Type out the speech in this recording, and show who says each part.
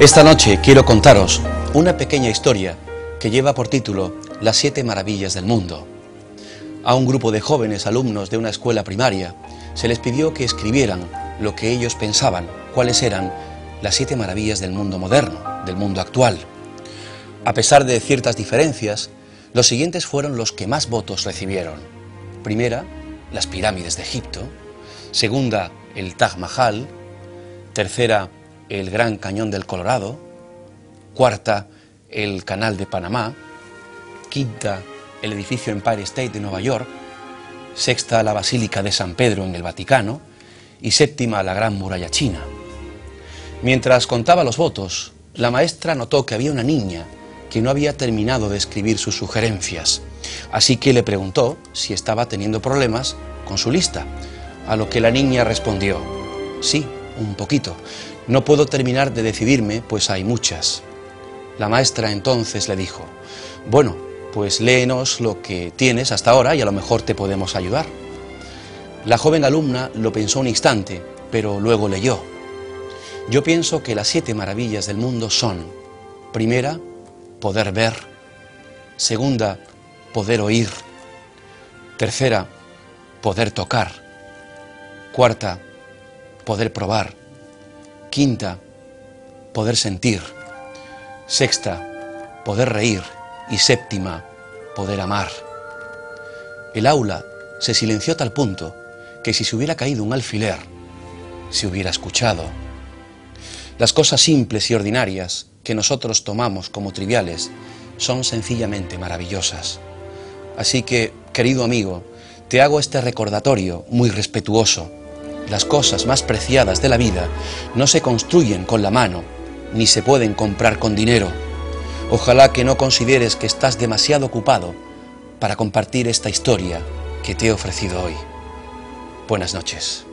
Speaker 1: Esta noche quiero contaros una pequeña historia que lleva por título Las siete maravillas del mundo. A un grupo de jóvenes alumnos de una escuela primaria se les pidió que escribieran lo que ellos pensaban, cuáles eran las siete maravillas del mundo moderno, del mundo actual. A pesar de ciertas diferencias, los siguientes fueron los que más votos recibieron. Primera, las pirámides de Egipto. Segunda, el Taj Mahal. Tercera, el Gran Cañón del Colorado, cuarta, el Canal de Panamá, quinta, el edificio Empire State de Nueva York, sexta, la Basílica de San Pedro en el Vaticano y séptima, la Gran Muralla China. Mientras contaba los votos, la maestra notó que había una niña que no había terminado de escribir sus sugerencias, así que le preguntó si estaba teniendo problemas con su lista, a lo que la niña respondió, sí, un poquito, no puedo terminar de decidirme, pues hay muchas. La maestra entonces le dijo, bueno, pues léenos lo que tienes hasta ahora y a lo mejor te podemos ayudar. La joven alumna lo pensó un instante, pero luego leyó. Yo pienso que las siete maravillas del mundo son, primera, poder ver, segunda, poder oír, tercera, poder tocar, cuarta, poder probar, Quinta, poder sentir. Sexta, poder reír. Y séptima, poder amar. El aula se silenció a tal punto que si se hubiera caído un alfiler, se hubiera escuchado. Las cosas simples y ordinarias que nosotros tomamos como triviales son sencillamente maravillosas. Así que, querido amigo, te hago este recordatorio muy respetuoso las cosas más preciadas de la vida no se construyen con la mano, ni se pueden comprar con dinero. Ojalá que no consideres que estás demasiado ocupado para compartir esta historia que te he ofrecido hoy. Buenas noches.